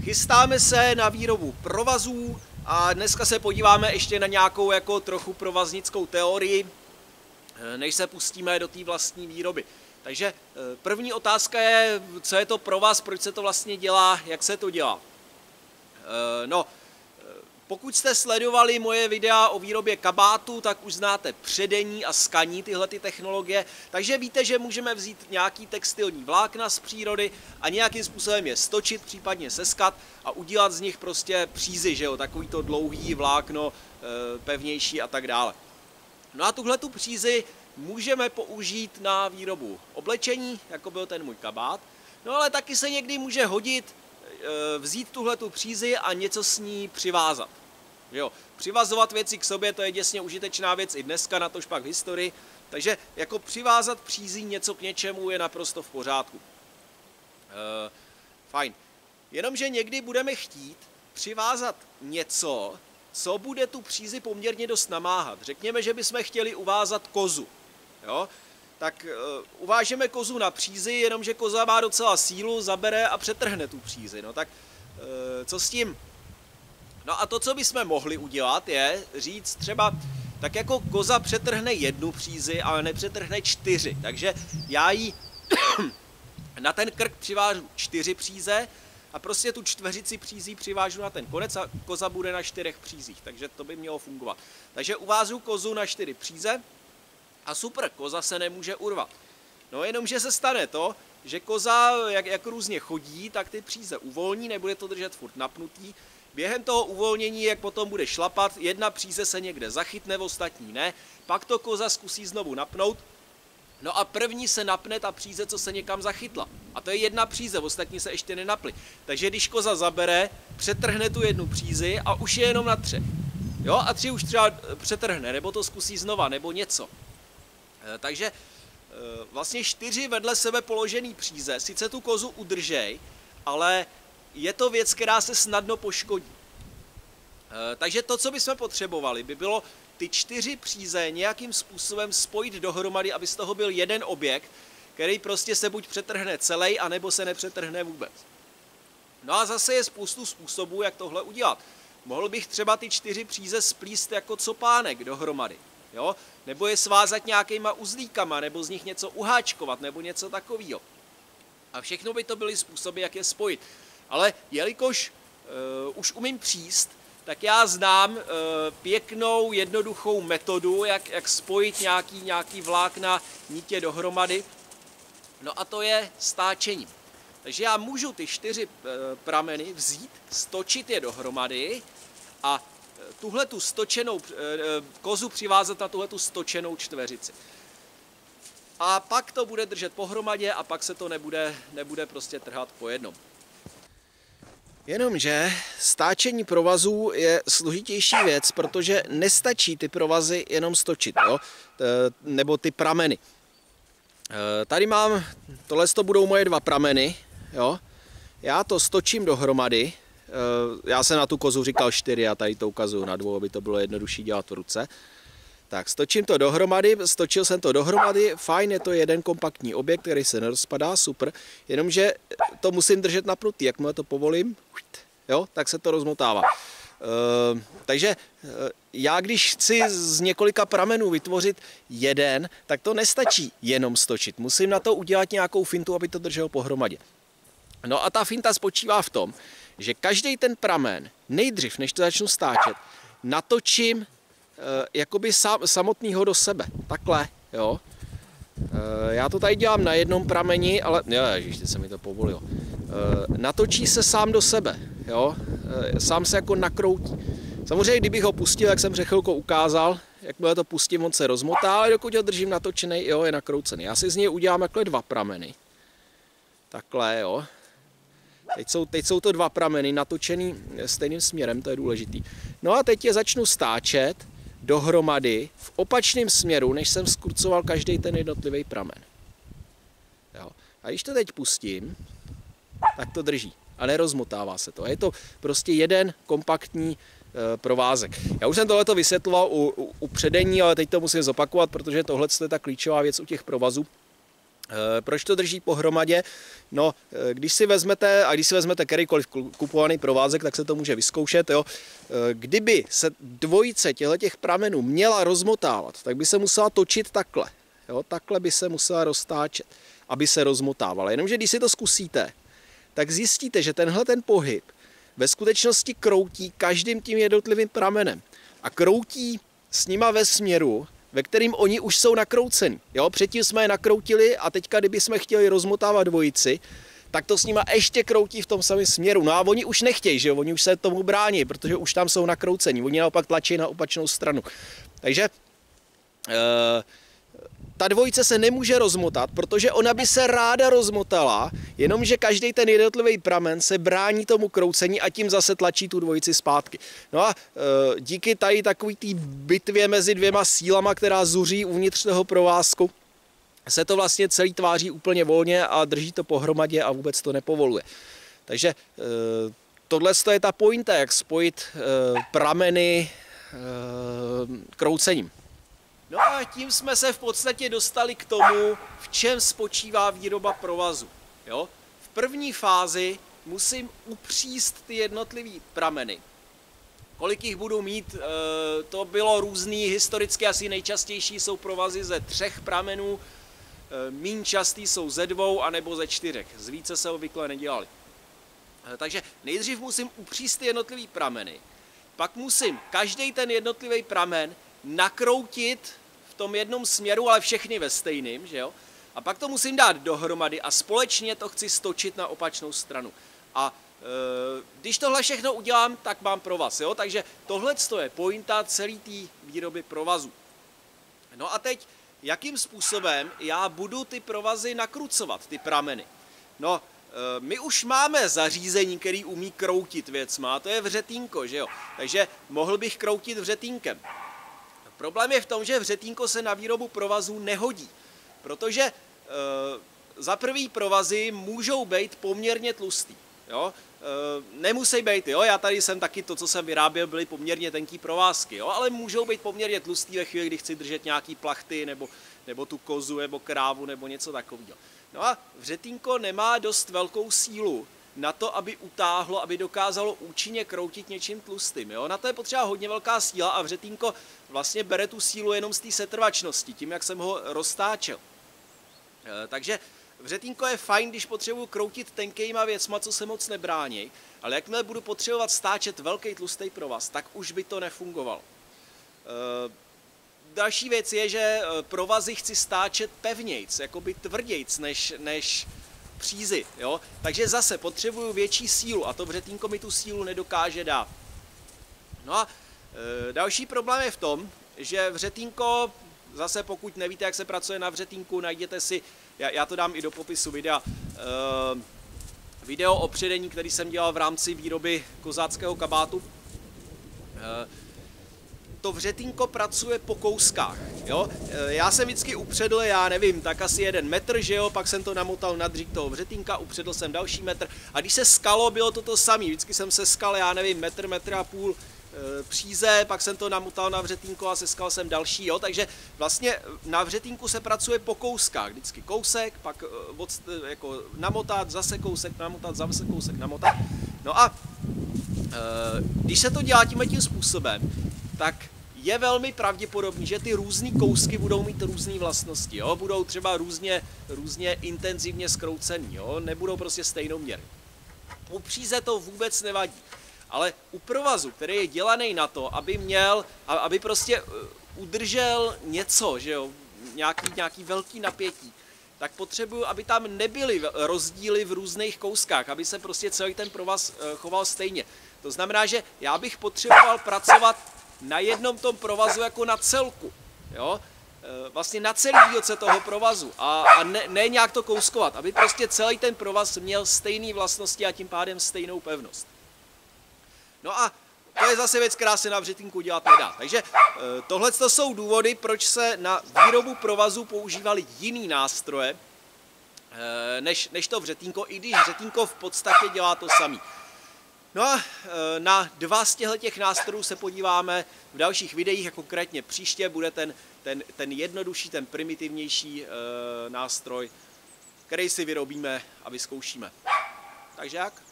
chystáme se na výrobu provazů a dneska se podíváme ještě na nějakou jako trochu provaznickou teorii, eh, než se pustíme do té vlastní výroby. Takže eh, první otázka je, co je to pro vás, proč se to vlastně dělá, jak se to dělá. Eh, no, pokud jste sledovali moje videa o výrobě kabátu, tak už znáte předení a skaní tyhle ty technologie, takže víte, že můžeme vzít nějaký textilní vlákna z přírody a nějakým způsobem je stočit, případně seskat a udělat z nich prostě přízy, že jo, takový to dlouhý vlákno, e, pevnější a tak dále. No a tuhle tu přízi můžeme použít na výrobu oblečení, jako byl ten můj kabát, no ale taky se někdy může hodit e, vzít tuhle tu přízi a něco s ní přivázat. Jo, přivazovat věci k sobě, to je děsně užitečná věc i dneska, na tož pak v historii. Takže jako přivázat přízí něco k něčemu je naprosto v pořádku. E, fajn. Jenomže někdy budeme chtít přivázat něco, co bude tu přízi poměrně dost namáhat. Řekněme, že bychom chtěli uvázat kozu. Jo? Tak uh, uvážeme kozu na přízi, jenomže koza má docela sílu, zabere a přetrhne tu přízi. No tak uh, co s tím? No a to, co bychom mohli udělat, je říct třeba, tak jako koza přetrhne jednu přízi, ale nepřetrhne čtyři. Takže já jí na ten krk přivážu čtyři příze a prostě tu čtveřici přízí přivážu na ten konec a koza bude na čtyřech přízích, takže to by mělo fungovat. Takže uvážu kozu na čtyři příze a super, koza se nemůže urvat. No jenom, že se stane to, že koza, jak, jak různě chodí, tak ty příze uvolní, nebude to držet furt napnutý Během toho uvolnění, jak potom bude šlapat, jedna příze se někde zachytne, ostatní ne, pak to koza zkusí znovu napnout, no a první se napne ta příze, co se někam zachytla. A to je jedna příze, ostatní se ještě nenaply. Takže když koza zabere, přetrhne tu jednu přízi a už je jenom na třech. Jo, a tři už třeba přetrhne, nebo to zkusí znova, nebo něco. E, takže e, vlastně čtyři vedle sebe položený příze, sice tu kozu udržej, ale je to věc, která se snadno poškodí. Eh, takže to, co bychom potřebovali, by bylo ty čtyři příze nějakým způsobem spojit dohromady, aby z toho byl jeden objekt, který prostě se buď přetrhne celý, anebo se nepřetrhne vůbec. No a zase je spoustu způsobů, jak tohle udělat. Mohl bych třeba ty čtyři příze splíst jako copánek dohromady. Jo? Nebo je svázat nějakýma uzlíkama, nebo z nich něco uháčkovat, nebo něco takového. A všechno by to byly způsoby, jak je spojit. Ale jelikož uh, už umím příst, tak já znám uh, pěknou, jednoduchou metodu, jak, jak spojit nějaký, nějaký vlákna nitě dohromady. No a to je stáčení. Takže já můžu ty čtyři uh, prameny vzít, stočit je dohromady a tuhle tu stočenou kozu přivázat na tuhle tu stočenou čtveřici. A pak to bude držet pohromadě a pak se to nebude, nebude prostě trhat po jednom. Jenomže stáčení provazů je složitější věc, protože nestačí ty provazy jenom stočit, jo? nebo ty prameny. E, tady mám, tohle to budou moje dva prameny, jo? já to stočím dohromady, e, já jsem na tu kozu říkal čtyři a tady to ukazuju na dvou, aby to bylo jednodušší dělat v ruce. Tak stočím to dohromady, stočil jsem to dohromady, fajn, je to jeden kompaktní objekt, který se nerozpadá, super, jenomže to musím držet napnutý, jakmile to povolím, jo, tak se to rozmotává. Uh, takže uh, já když chci z několika pramenů vytvořit jeden, tak to nestačí jenom stočit. Musím na to udělat nějakou fintu, aby to drželo pohromadě. No a ta finta spočívá v tom, že každý ten pramen, nejdřív, než to začnu stáčet, natočím Eh, jakoby samotného do sebe. Takhle, jo. Eh, já to tady dělám na jednom prameni, ale ježiš, se mi to povolilo. Eh, natočí se sám do sebe, jo. Sám se jako nakroutí. Samozřejmě, kdybych ho pustil, jak jsem před ukázal, jakmile to pustím, on se rozmotá, ale dokud ho držím natočený, jo, je nakroucený. Já si z něj udělám takhle dva prameny. Takhle, jo. Teď jsou, teď jsou to dva prameny natočený stejným směrem, to je důležitý. No a teď je začnu stáčet dohromady v opačném směru, než jsem skrucoval každý ten jednotlivý pramen. Jo. A když to teď pustím, tak to drží a nerozmotává se to. A je to prostě jeden kompaktní e, provázek. Já už jsem tohleto vysvětloval u, u, u předení, ale teď to musím zopakovat, protože tohle je ta klíčová věc u těch provazů. Proč to drží pohromadě? No, když si vezmete, a když si vezmete kterýkoliv kupovaný provázek, tak se to může vyzkoušet. Jo. Kdyby se dvojice těch pramenů měla rozmotávat, tak by se musela točit takhle. Jo. Takhle by se musela roztáčet, aby se rozmotávala. Jenomže když si to zkusíte, tak zjistíte, že tenhle ten pohyb ve skutečnosti kroutí každým tím jednotlivým pramenem. A kroutí s nima ve směru, ve kterým oni už jsou nakrouceni. Jo, předtím jsme je nakroutili a teďka, kdyby jsme chtěli rozmotávat dvojici, tak to s nima ještě kroutí v tom samém směru. No a oni už nechtějí, že jo? oni už se tomu brání, protože už tam jsou nakrouceni. Oni naopak tlačí na opačnou stranu. Takže uh, ta dvojice se nemůže rozmotat, protože ona by se ráda rozmotala, jenomže každý ten jednotlivý pramen se brání tomu kroucení a tím zase tlačí tu dvojici zpátky. No a e, díky tady takový té bitvě mezi dvěma sílama, která zuří uvnitř toho provázku, se to vlastně celý tváří úplně volně a drží to pohromadě a vůbec to nepovoluje. Takže e, tohle je ta pointa, jak spojit e, prameny e, kroucením. No a tím jsme se v podstatě dostali k tomu, v čem spočívá výroba provazu. Jo? V první fázi musím upříst ty jednotlivé prameny. Kolik jich budu mít, eh, to bylo různý, historicky asi nejčastější jsou provazy ze třech pramenů, eh, méně častý jsou ze dvou anebo ze čtyřek. Z více se obvykle nedělali. Eh, takže nejdřív musím upříst ty jednotlivé prameny, pak musím každý ten jednotlivý pramen nakroutit tom jednom směru, ale všechny ve stejným, že jo? A pak to musím dát dohromady a společně to chci stočit na opačnou stranu. A e, když tohle všechno udělám, tak mám provaz, jo? Takže tohle je pointa celé té výroby provazu. No a teď, jakým způsobem já budu ty provazy nakrucovat, ty prameny? No, e, my už máme zařízení, který umí kroutit věc, má to je vřetínko, že jo? Takže mohl bych kroutit vřetínkem. Problém je v tom, že vřetínko se na výrobu provazů nehodí, protože e, za prvý provazy můžou být poměrně tlustý. Jo? E, nemusí být, jo? já tady jsem taky to, co jsem vyráběl, byly poměrně tenký provázky, jo? ale můžou být poměrně tlustý ve chvíli, kdy chci držet nějaký plachty nebo, nebo tu kozu nebo krávu nebo něco takového. No a vřetínko nemá dost velkou sílu na to, aby utáhlo, aby dokázalo účinně kroutit něčím tlustým. Jo? Na to je potřeba hodně velká síla a vřetínko vlastně bere tu sílu jenom z té setrvačnosti, tím, jak jsem ho roztáčel. E, takže vřetínko je fajn, když potřebuji kroutit tenkejma věcma, co se moc nebrání, ale jakmile budu potřebovat stáčet velký tlustý provaz, tak už by to nefungovalo. E, další věc je, že e, provazy chci stáčet pevnějc, jakoby tvrdějc, než, než přízy. Jo? Takže zase potřebuju větší sílu a to vřetínko mi tu sílu nedokáže dát. No a e, další problém je v tom, že vřetínko, zase pokud nevíte, jak se pracuje na vřetínku, najděte si, já, já to dám i do popisu videa, e, video o předení, který jsem dělal v rámci výroby kozáckého kabátu. E, to vřetínko pracuje po kouskách, jo. E, já jsem vždycky upředl, já nevím, tak asi jeden metr, že jo, pak jsem to namotal na dřík toho vřetínka, upředl jsem další metr. A když se skalo, bylo to to samé, vždycky jsem se skal, já nevím, metr, metr a půl e, příze, pak jsem to namotal na vřetínko a seskal jsem další, jo, takže vlastně na vřetínku se pracuje po kouskách, vždycky kousek, pak e, od, jako namotat, zase kousek, namotat, zase kousek, namotat. No a když se to dělá tímhle tím způsobem, tak je velmi pravděpodobný, že ty různé kousky budou mít různé vlastnosti. Jo? Budou třeba různě, různě intenzivně skroucený, jo? nebudou prostě stejnoměrný. U příze to vůbec nevadí. Ale u provazu, který je dělaný na to, aby měl, aby prostě eh, udržel něco, že jo, nějaký, nějaký velký napětí, tak potřebuju, aby tam nebyly rozdíly v různých kouskách, aby se prostě celý ten provaz eh, choval stejně. To znamená, že já bych potřeboval pracovat na jednom tom provazu jako na celku. Jo? E, vlastně na celý dílce toho provazu a, a ne, ne nějak to kouskovat, aby prostě celý ten provaz měl stejné vlastnosti a tím pádem stejnou pevnost. No a to je zase věc, která se na vřetínku dělat nedá. Takže e, tohle jsou důvody, proč se na výrobu provazu používaly jiný nástroje, e, než, než to vřetínko, i když vřetínko v podstatě dělá to samý. No a e, na dva z těch nástrojů se podíváme v dalších videích a konkrétně příště bude ten, ten, ten jednodušší, ten primitivnější e, nástroj který si vyrobíme a vyzkoušíme. Takže jak?